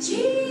Jesus.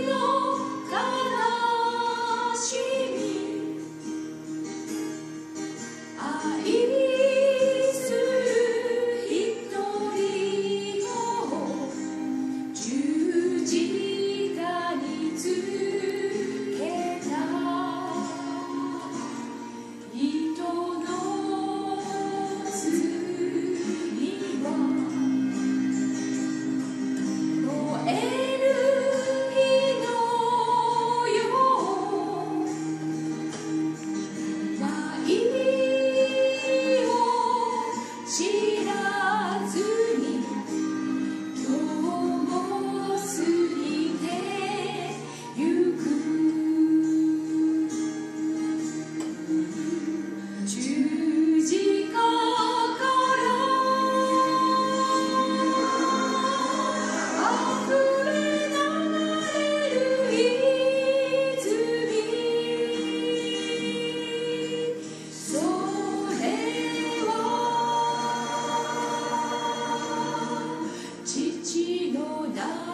Judah.